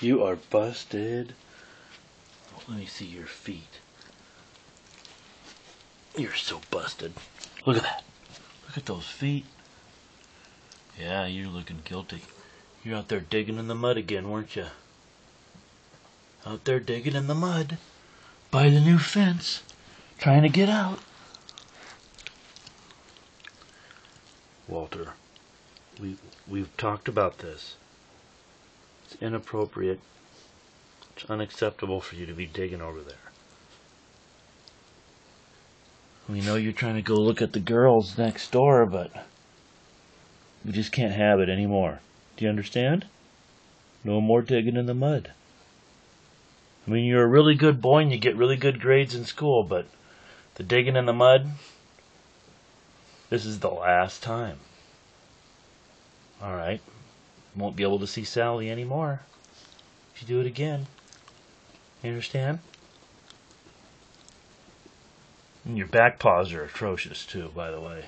You are busted. Let me see your feet. You're so busted. Look at that. Look at those feet. Yeah, you're looking guilty. You're out there digging in the mud again, weren't you? Out there digging in the mud by the new fence, trying to get out. Walter, we we've talked about this. It's inappropriate. It's unacceptable for you to be digging over there. We know you're trying to go look at the girls next door, but we just can't have it anymore. Do you understand? No more digging in the mud. I mean, you're a really good boy and you get really good grades in school, but the digging in the mud, this is the last time. Alright. Won't be able to see Sally anymore if you do it again. You understand? And your back paws are atrocious too, by the way.